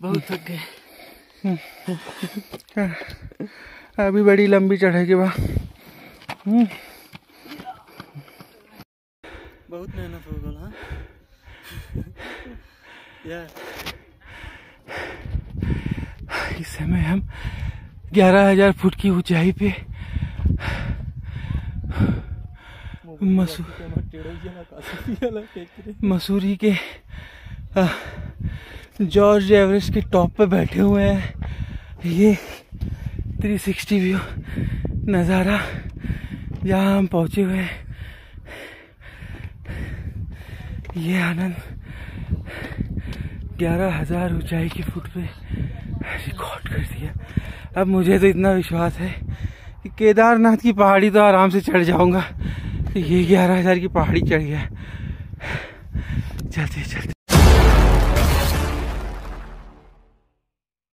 बहुत थक गए। अभी बड़ी लंबी चढ़ाई के बाद। हम्म। बहुत मेहनत हो गल हाँ। इस समय हम ग्यारह हज़ार फुट की ऊंचाई पे मसूरी के जॉर्ज एवरेस्ट के टॉप पे बैठे हुए हैं। ये 360 व्यू नज़ारा, जहाँ हम पहुँचे हुए हैं। ये आनंद, ग्यारह हज़ार ऊंचाई की फुट पे रिकॉर्ड कर दिया। अब मुझे तो इतना विश्वास है कि केदारनाथ की पहाड़ी तो आराम से चढ़ जाऊँगा। ये ग्यारह हज़ार की पहाड़ी चढ़ गया चलते चलते